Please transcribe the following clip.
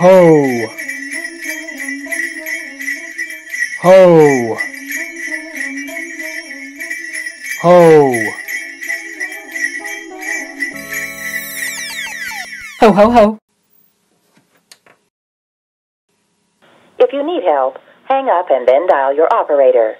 Ho! Ho! Ho! Ho ho ho! If you need help, hang up and then dial your operator.